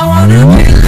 I wanna be